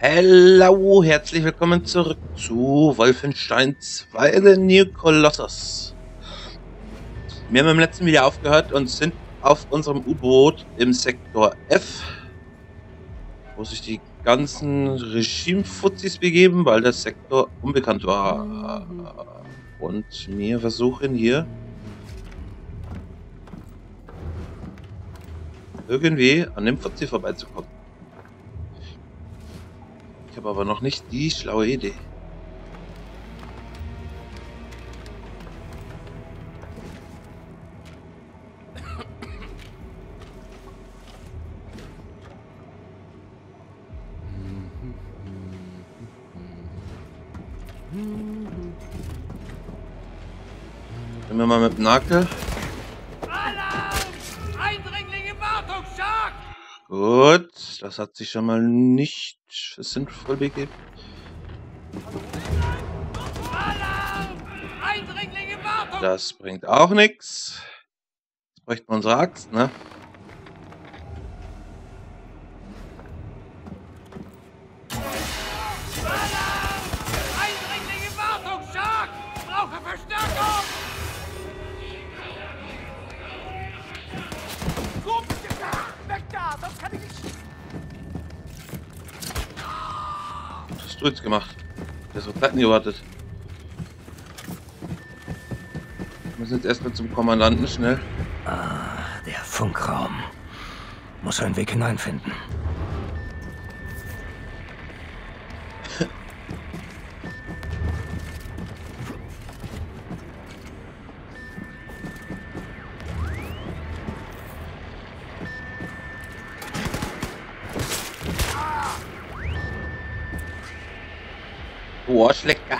Hallo, herzlich willkommen zurück zu Wolfenstein 2 The New Colossus. Wir haben im letzten Video aufgehört und sind auf unserem U-Boot im Sektor F, wo sich die ganzen Regime-Fuzis begeben, weil der Sektor unbekannt war. Und wir versuchen hier irgendwie an dem Fuzzi vorbeizukommen. Ich habe aber noch nicht die schlaue Idee. Nehmen wir mal mit dem Nagel. Gut, das hat sich schon mal nicht sinnvoll begeben. Das bringt auch nichts. Jetzt bräuchten wir unsere Axt, ne? Hast du jetzt gemacht? Ist auf Platten gewartet. Wir müssen jetzt erstmal zum Kommandanten schnell. Ah, der Funkraum. Muss einen Weg hineinfinden. Du Arschlecker.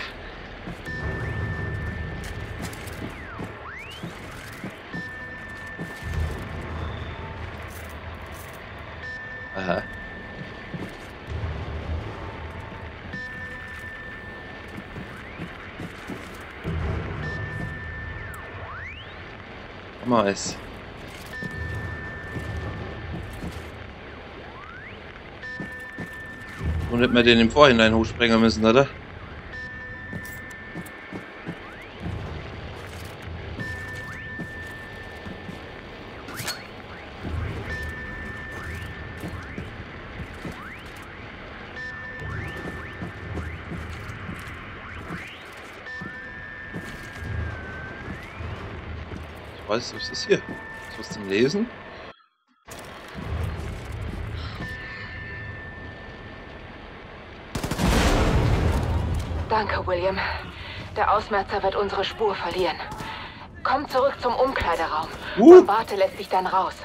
Aha. Mal es. Und hätten wir den im Vorhinein hochsprengen müssen, oder? Weiß, was ist hier? Was zum Lesen? Danke, William. Der Ausmerzer wird unsere Spur verlieren. Komm zurück zum Umkleideraum. Uh. Bombate lässt dich dann raus.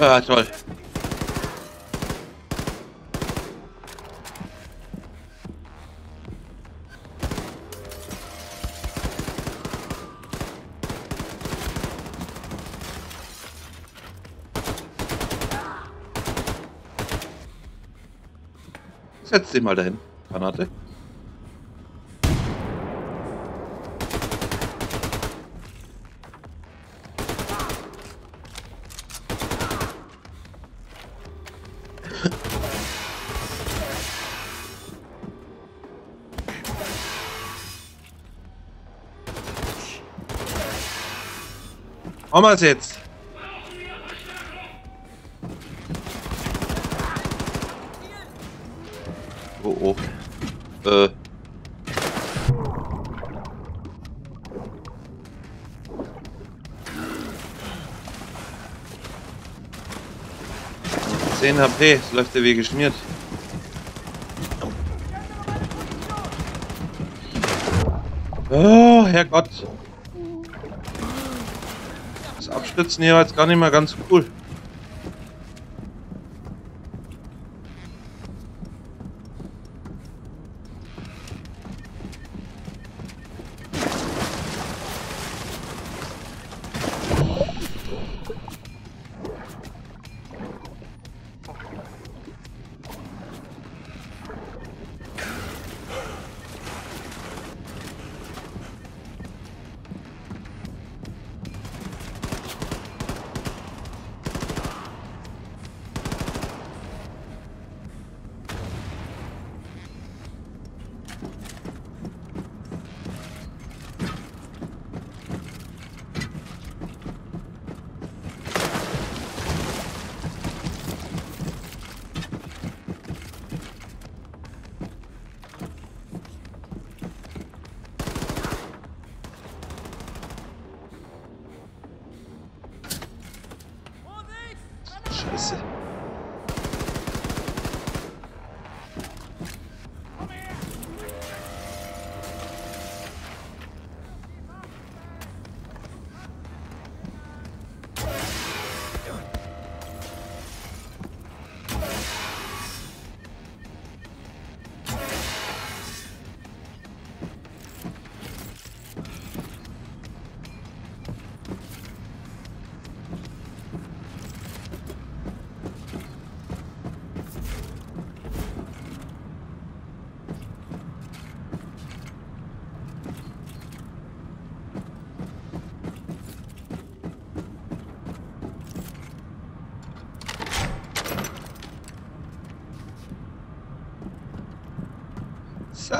Ah, toll. Setz dich mal dahin, Granate. Haben wir es jetzt? Oh oh. Äh. Zehn HP, es läuft der wie geschmiert. Oh, Herrgott. Das Abstützen hier war jetzt gar nicht mal ganz cool.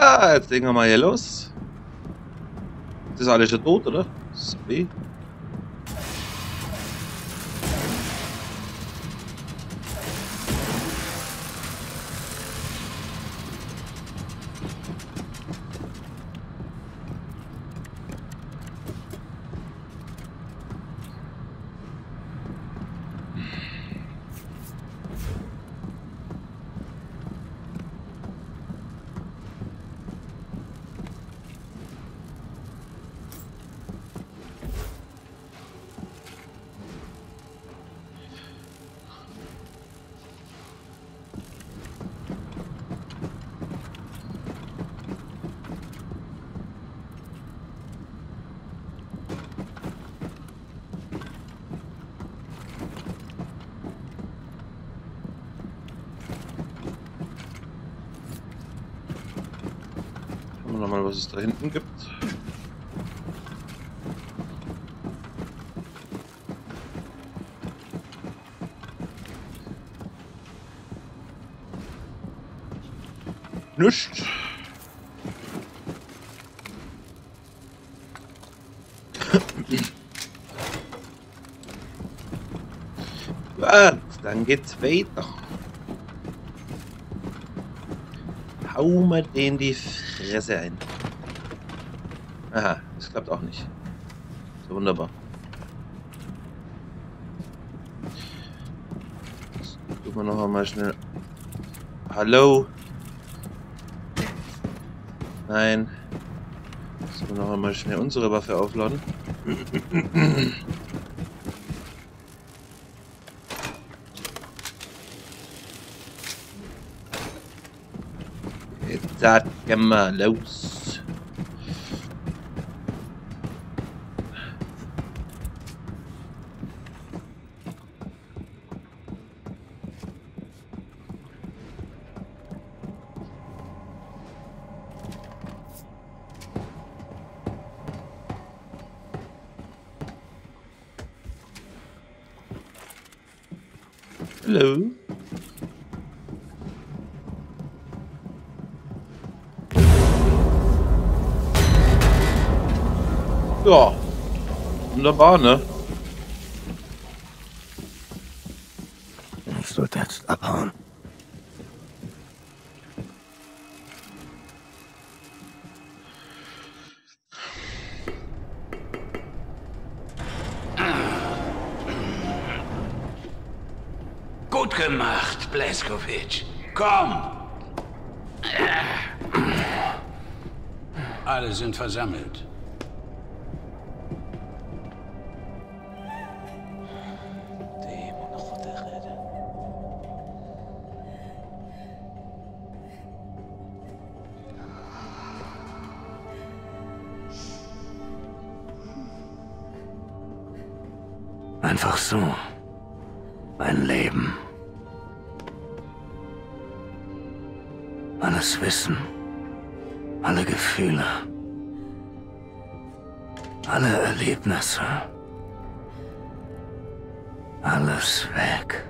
So, jetzt legen wir mal hier los. Das ist alles schon tot, oder? Sorry. Was es da hinten gibt. Nichts. Gut, dann geht's weiter. Hau mal den die Fresse ein. Aha, das klappt auch nicht. So wunderbar. Jetzt gucken wir noch mal schnell. Hallo? Nein. Jetzt wir noch mal schnell unsere Waffe aufladen. Jetzt gehen wir los. Hallo? Ja. Wunderbar, ne? Ich sollte jetzt abhauen. Gut gemacht, Bleskovic. Komm! Alle sind versammelt. Wissen. Alle Gefühle. Alle Erlebnisse. Alles weg.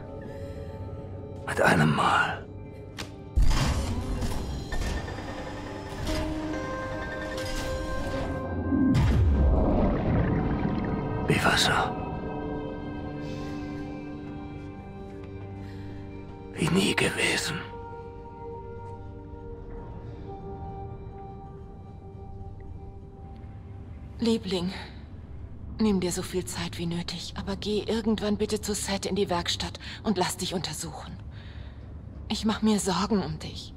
Mit einem Mal. Wie Wasser. Wie nie gewesen. Liebling, nimm dir so viel Zeit wie nötig, aber geh irgendwann bitte zu Seth in die Werkstatt und lass dich untersuchen. Ich mach mir Sorgen um dich.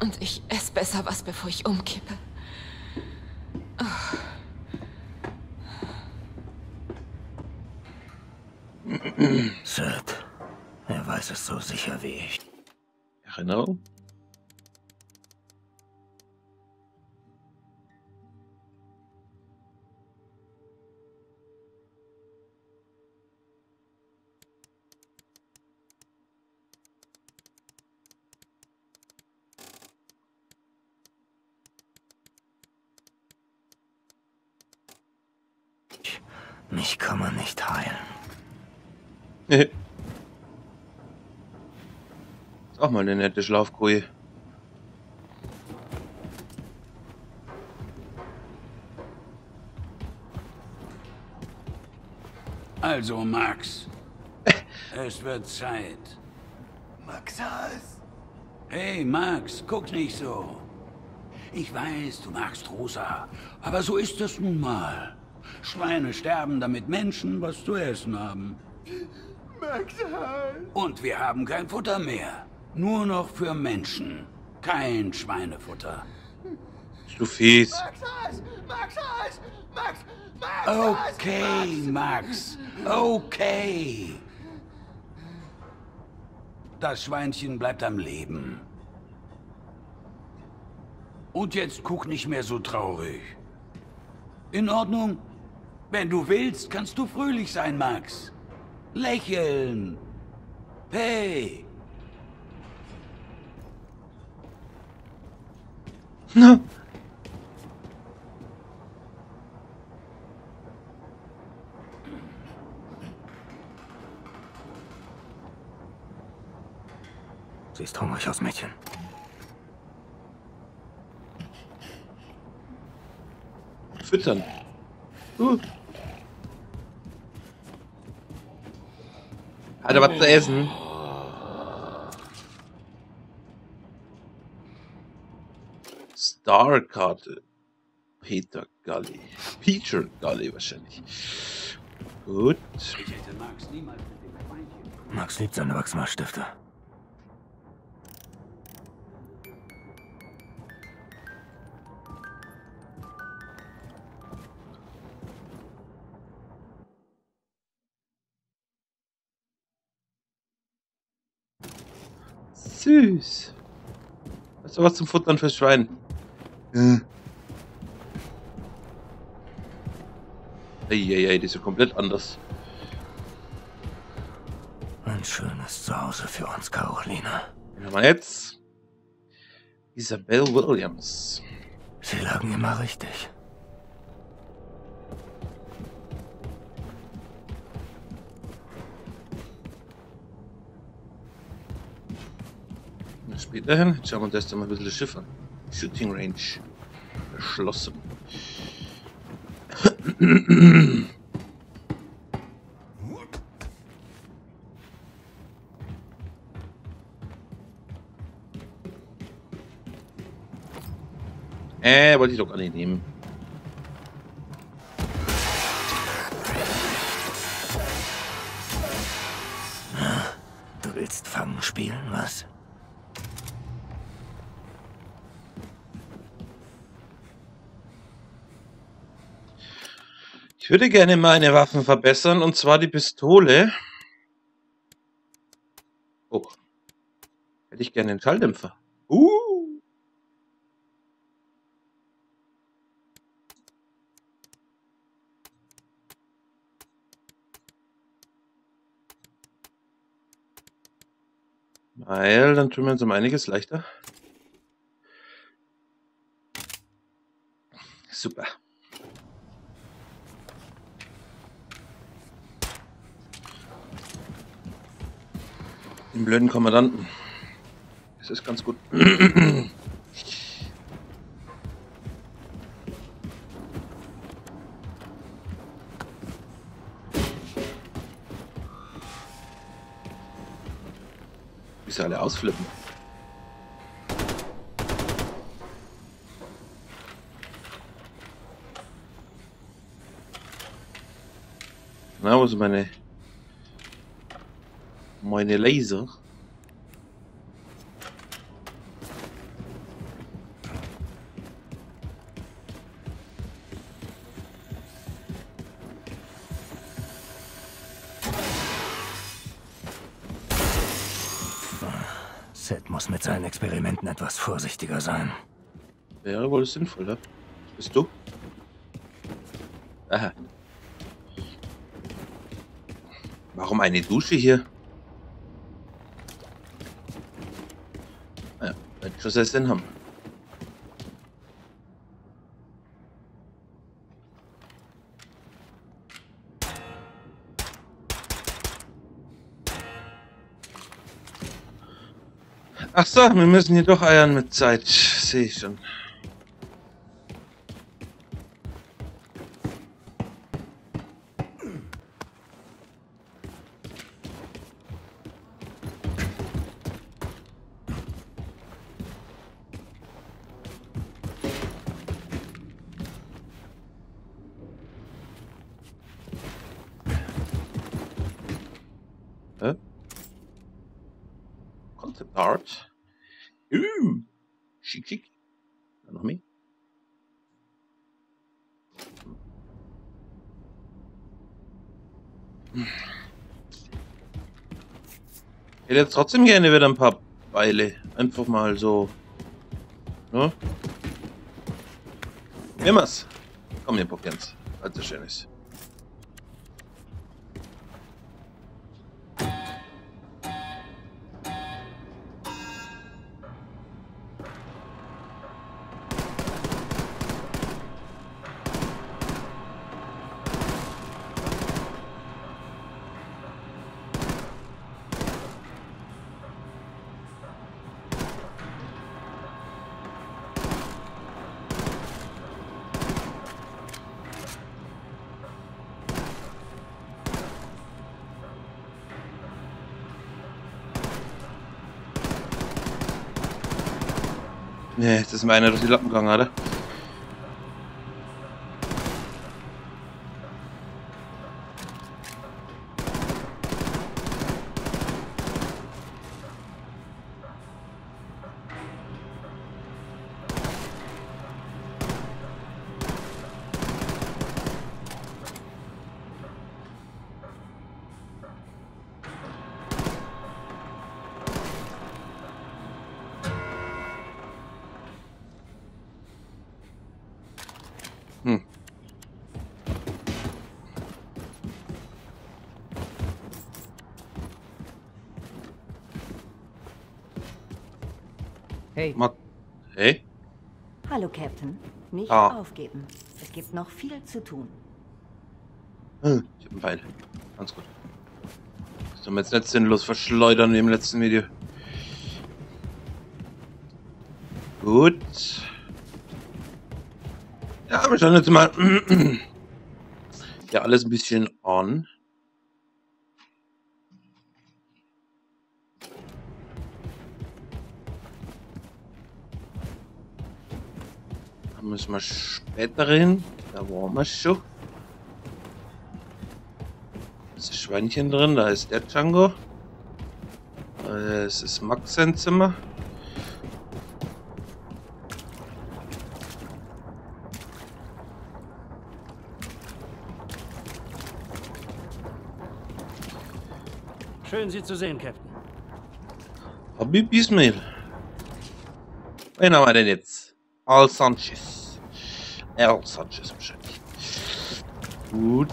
Und ich esse besser was, bevor ich umkippe. Seth, er weiß es so sicher wie ich. Genau. Kann man nicht heilen. Ist auch mal eine nette Schlafkoje. Also, Max. es wird Zeit. Max Haas. Hey, Max, guck nicht so. Ich weiß, du magst Rosa, aber so ist es nun mal. Schweine sterben, damit Menschen was zu essen haben. Und wir haben kein Futter mehr. Nur noch für Menschen. Kein Schweinefutter. Bist du fies? Max. Max. Max. Max. Okay, Max. Okay. Das Schweinchen bleibt am Leben. Und jetzt guck nicht mehr so traurig. In Ordnung? Wenn du willst, kannst du fröhlich sein, Max. Lächeln. Hey. Na, Siehst hungrig aus, Mädchen. füttern. Uh. Hat er was zu essen? Star-Karte. Peter Gully. Peter Gully wahrscheinlich. Gut. Ich hätte Max niemals mit dem Schweinchen. Max liebt seine Wachsmalstifte. Süß. Hast du was zum Futtern fürs Schwein? Ja. Eieiei, die ist ja komplett anders. Ein schönes Zuhause für uns, Carolina. Haben wir jetzt? Isabel Williams. Sie lagen immer richtig. Später hin. Jetzt schauen wir uns erst einmal ein bisschen das Schiff an. Shooting Range. Erschlossen. Äh, wollte ich doch gar nicht nehmen. Du willst Fangen spielen, was? Ich würde gerne meine Waffen verbessern, und zwar die Pistole. Oh. Hätte ich gerne einen Schalldämpfer. Uh. Weil, dann tun wir uns um einiges leichter. Super. Den blöden Kommandanten. Das ist ganz gut. Sie alle ausflippen. Na, wo sind meine meine Laser? Sid muss mit seinen Experimenten etwas vorsichtiger sein. Wäre wohl sinnvoller. Bist du? Aha. Warum eine Dusche hier? Wird schon sehr Sinn haben. Ach so, wir müssen hier doch eiern mit Zeit. Sehe ich schon. Hä? Concept Art. Uh, schick, schick. Dann noch mehr. Ich hätte jetzt trotzdem gerne wieder ein paar Beile. Einfach mal so. Ne? Immer's. Komm hier, Popkins. Als es schön ist. Ist mir einer durch die Lappen gegangen, oder? Hey, Ma hey? Hallo, Captain. Nicht Ah. aufgeben. Es gibt noch viel zu tun. Hm, Ich hab einen Pfeil. Ganz gut. Das haben wir jetzt nicht sinnlos verschleudern wie im letzten Video. Gut. Ja, wir schauen jetzt mal. Ja, alles ein bisschen on. Müssen wir später hin. Da waren wir schon. Da ist das Schweinchen drin, da ist der Django. Es ist Max sein Zimmer. schön Sie zu sehen, Captain. Habib Ismail. Wen haben wir denn jetzt? Al Sanchez. Al Sanchez wahrscheinlich. Gut.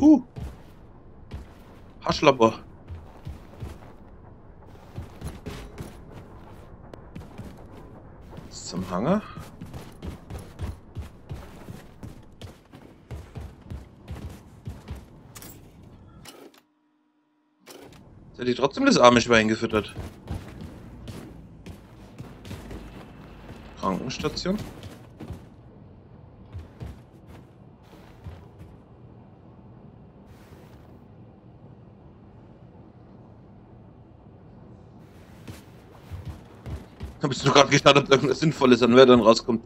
Uh. Haschlabber. Trotzdem das arme Schwein gefüttert. Krankenstation. Hab ich nur gerade gestartet, ob irgendwas Sinnvolles an Wörtern rauskommt.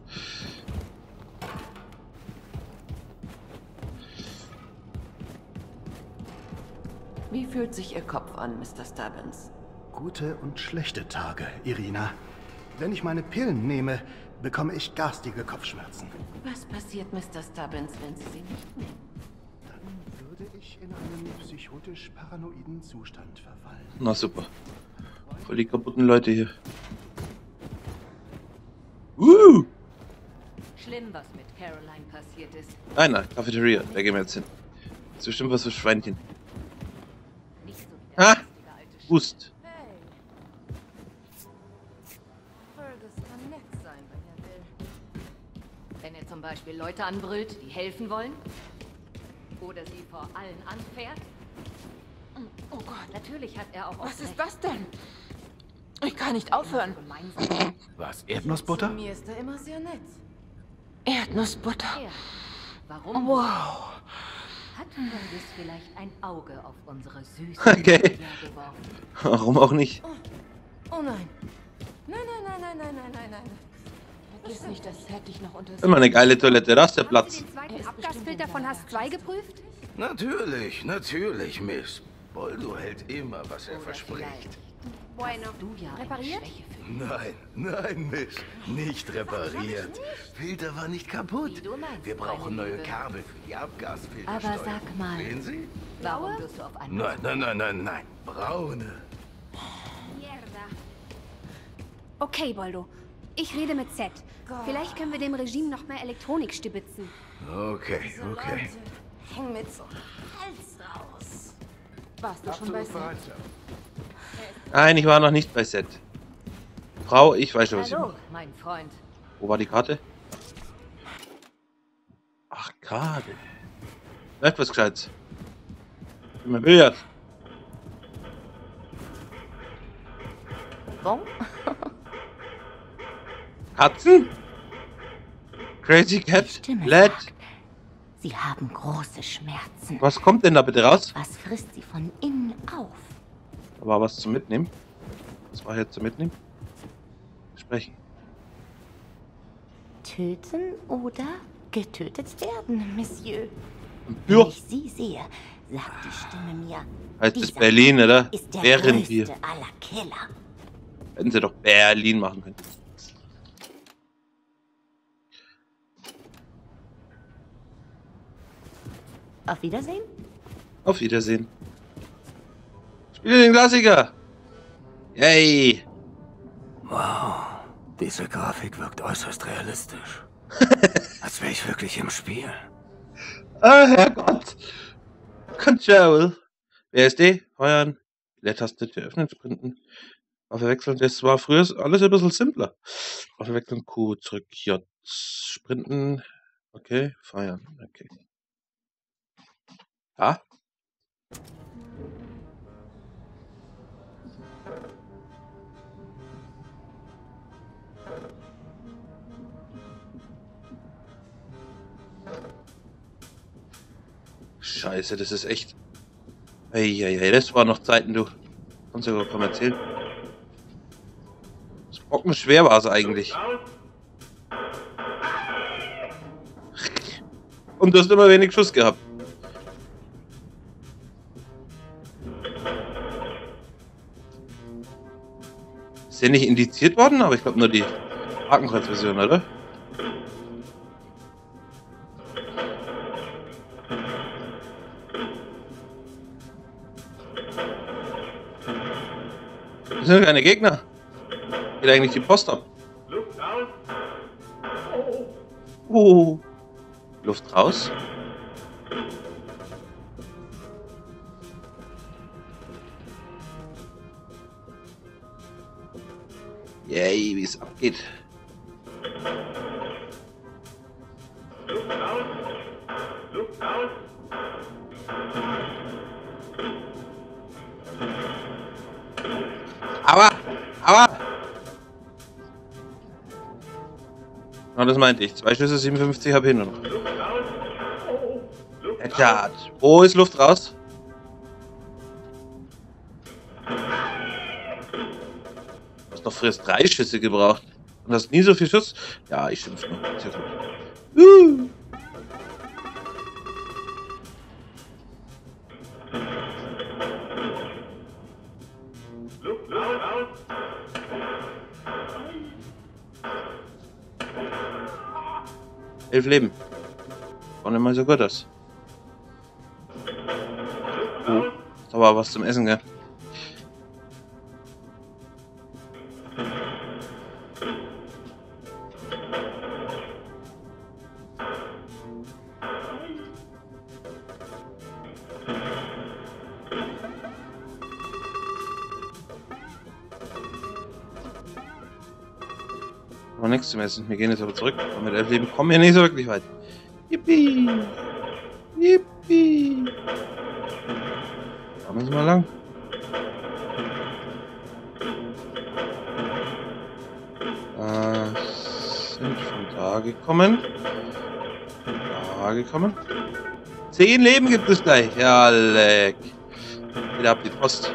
Wie fühlt sich Ihr Kopf an, Mr. Stubbins? Gute und schlechte Tage, Irina. Wenn ich meine Pillen nehme, bekomme ich garstige Kopfschmerzen. Was passiert, Mr. Stubbins, wenn Sie sie nicht nehmen? Dann würde ich in einen psychotisch-paranoiden Zustand verfallen. Na super. Voll die kaputten Leute hier. Uh! Schlimm, was mit Caroline passiert ist. Nein, nein, Cafeteria. Da gehen wir jetzt hin. Das ist bestimmt was für Schweinchen. Nicht so wie der Ah! lustige alte Sch- Wust. Hey. Fergus kann nett sein, wenn er zum Beispiel Leute anbrüllt, die helfen wollen? Oder sie vor allen anfährt? Oh Gott, Natürlich hat er auch was ist das denn? Ich kann nicht aufhören. Was, Erdnussbutter? Mir ist er immer sehr nett. Erdnussbutter. Er. Warum? Wow. Hat Fergus vielleicht ein Auge auf unsere süße Okay. Warum auch nicht? Oh nein. Nein, nein, nein, nein, nein, nein, nein, nein. Vergiss nicht, dass Seth dich noch untersucht. Immer eine geile Toilette, da ist der Haben Platz. Sie den Er Abgasfilter von Hass der 2 geprüft? Natürlich, natürlich, Miss. Boldo hält immer, was er verspricht. Bueno. Du ja Repariert? Nein, nein, Miss. Nicht repariert. Filter war nicht kaputt. Wie du meinst, Wir brauchen neue Liebe. Kabel für die Abgasfilter. Aber sag mal. Sehen Sie? Warum wirst du auf einmal Nein, nein, nein, nein, nein. Braune. Okay, Boldo. Ich rede mit Seth. Vielleicht können wir dem Regime noch mehr Elektronik stibitzen. Okay, okay. Häng mit so Hals raus. Warst du schon bei Seth? Nein, ich war noch nicht bei Set. Frau, ich weiß schon, was ich Hallo, mache. mein Freund. Wo war die Karte? Ach, Karte. Vielleicht was Gescheites. Immer Billard. Bon? Katzen? Crazy Cat? Led? Sie haben große Schmerzen. Was kommt denn da bitte raus? Was frisst sie von innen auf? Da war was zum Mitnehmen. Was war jetzt zum Mitnehmen? Sprechen. Töten oder getötet werden, Monsieur. Ja. Wenn ich Sie sehe, sagt die Stimme mir. Heißt es Berlin, oder? Ist der Bärenbier. größte aller Killer. Hätten sie doch Berlin machen können. Auf Wiedersehen? Auf Wiedersehen. Spiele den Klassiker. Yay. Wow, diese Grafik wirkt äußerst realistisch. Als wäre ich wirklich im Spiel. Ah, Herrgott. Control. WSD, feuern. Leertaste für öffnen, sprinten. Waffe wechseln. Das war früher alles ein bisschen simpler. Waffe wechseln, Q, zurück, J. Sprinten. Okay, feuern. Okay. Ja? Scheiße, das ist echt. Eieiei, das war noch Zeiten, du. Kannst du ja kaum erzählen. Das Brocken schwer war es eigentlich. Und du hast immer wenig Schuss gehabt. Ist der nicht indiziert worden? Aber ich glaube nur die Hakenkreuzversion, oder? Das sind keine Gegner. Geht eigentlich die Post ab. Oh. Luft raus. Yay, wie es abgeht. Na, das meinte ich. Zwei Schüsse, 57 HP nur noch. Headshot. Wo ist Luft raus? Du hast doch früher drei Schüsse gebraucht. Und hast nie so viel Schuss. Ja, ich schimpf nur. Ja gut. Uh. Elf Leben. War nicht mal so gut aus. Oh, da war was zum Essen, gell? Noch nichts zum Essen. Wir gehen jetzt aber zurück. Und mit elf Leben kommen wir nicht so wirklich weit. Yippie! Yippie! Da müssen wir lang. Äh, sind von da gekommen. Da gekommen. Zehn Leben gibt es gleich. Ja, leck. Wieder ab die Post.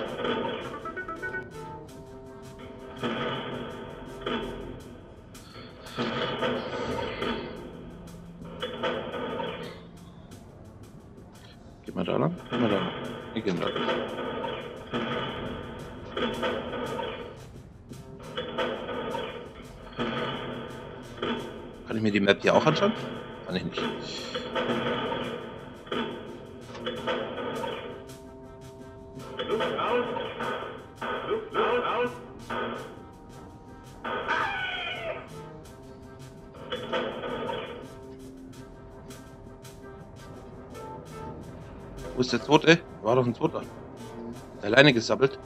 Wo ist der zweite? War doch ein zweiter. Der alleine gesabbelt.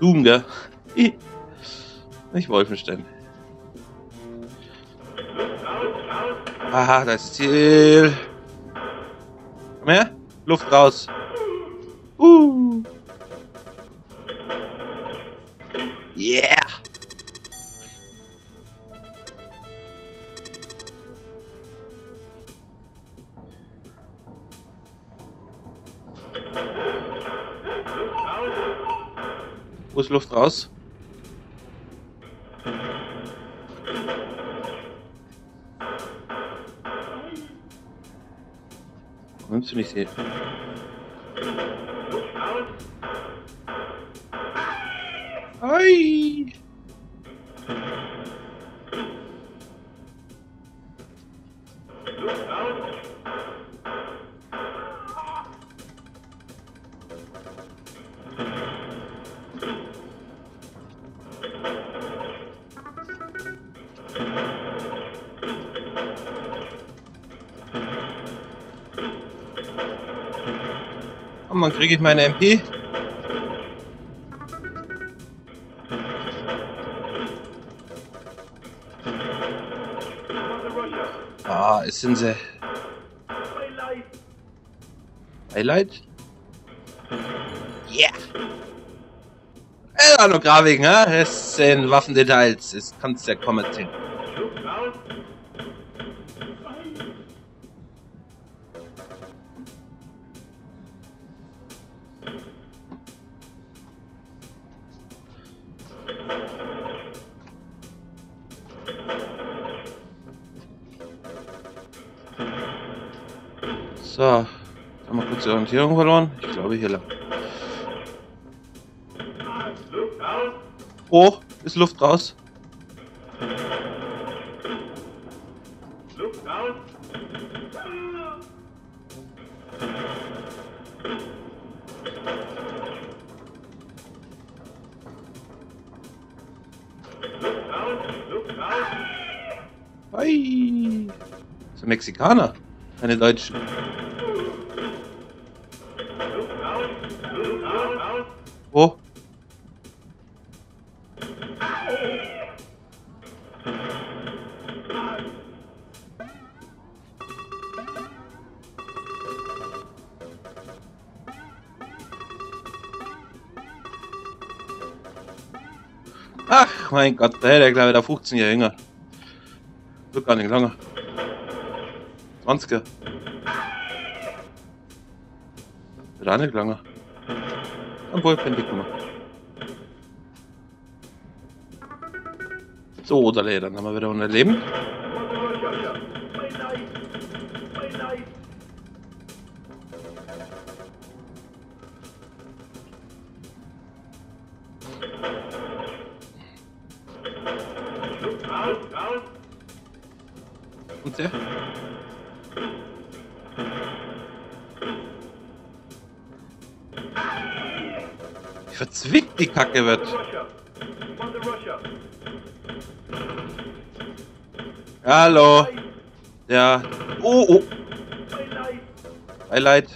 Doom, gell? Nicht Wolfenstein. Aha, das Ziel. Komm her. Luft raus. Ist Luft raus? Nimmst du nicht sehen? Ei! Dann kriege ich meine MP. Ah, es sind sie. Highlight? Yeah! Ja, noch Grafiken, ha? Es sind Waffendetails. Es kannst ja kommentieren. So, haben wir kurz die Orientierung verloren. Ich glaube hier lang. Oh, ist Luft raus. Hi. Mexikaner, keine Deutschen. Mein Gott, da hätte er gleich wieder 15 Jahre jünger. Wird gar nicht lange. 20er. Wird auch nicht lange. Ein Boyfriend gemacht. So, oder dann haben wir wieder 100 Leben. Kacke wird. Hallo. Ja. Oh, oh. Highlight.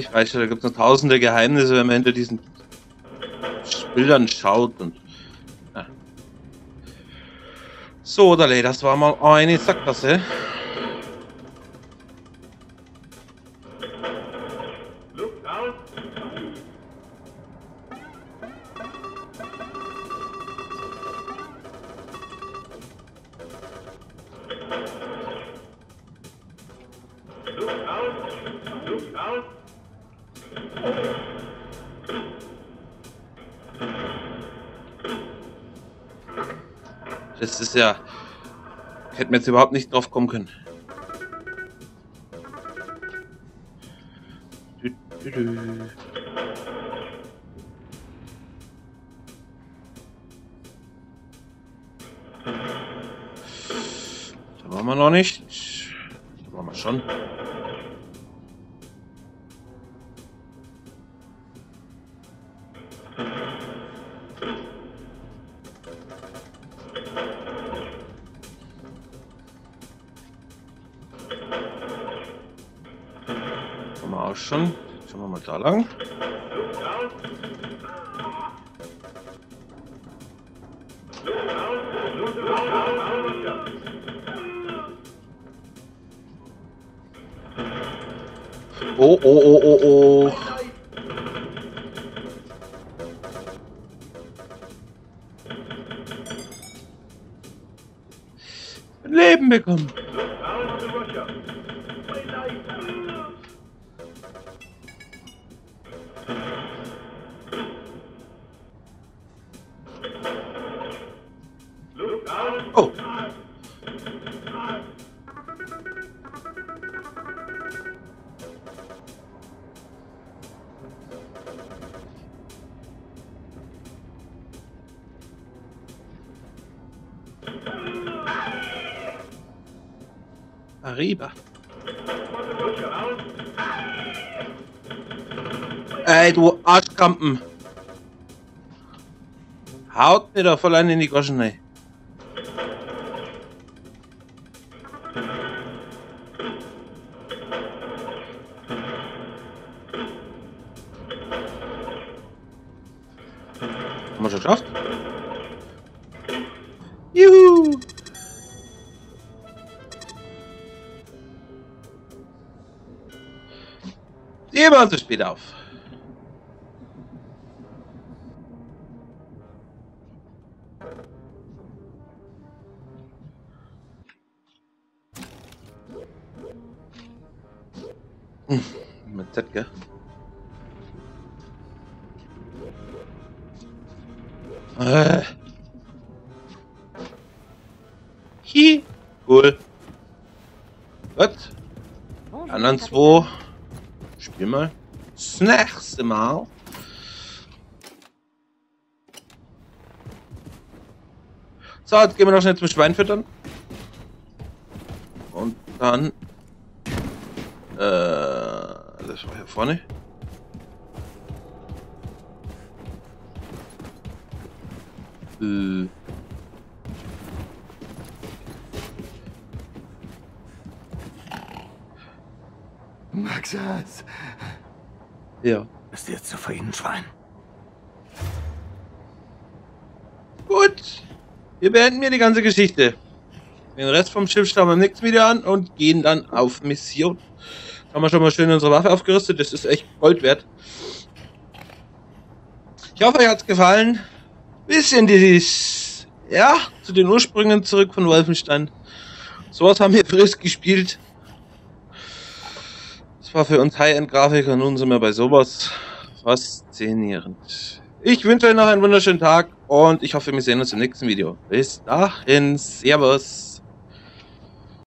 Ich weiß ja, da gibt es noch tausende Geheimnisse, wenn man hinter diesen Bildern schaut und. Ja. So, Dale, das war mal eine Sackgasse. Ist ja. Hätten wir jetzt überhaupt nicht drauf kommen können. Da waren wir noch nicht. Da waren wir schon. Schon. Schauen wir mal da lang. Oh, oh, oh, oh, oh. Leben bekommen. Arriba. Ey, du Arschkampen. Haut mir da voll einen in die Goschen, ey. Wir uns später auf. Hm, Mit Z, gell? Äh. Hi. Cool. Gut. Die anderen zwei. Spiel mal. Das nächste Mal. So, jetzt gehen wir noch schnell zum Schwein füttern. Und dann. Äh, das war hier vorne. Äh. Maxas. Ja. Bist du jetzt zufrieden, Schwein? Gut. Wir beenden hier die ganze Geschichte. Den Rest vom Schiff schauen wir im nächsten Video an und gehen dann auf Mission. Haben wir schon mal schön unsere Waffe aufgerüstet. Das ist echt Gold wert. Ich hoffe, euch hat's gefallen. Bisschen dieses, ja, zu den Ursprüngen zurück von Wolfenstein. Sowas haben wir frisch gespielt. Das war für uns High-End-Grafiker, nun sind wir bei sowas. Faszinierend. Ich wünsche euch noch einen wunderschönen Tag und ich hoffe, wir sehen uns im nächsten Video. Bis dahin, Servus.